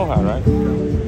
Doha, right?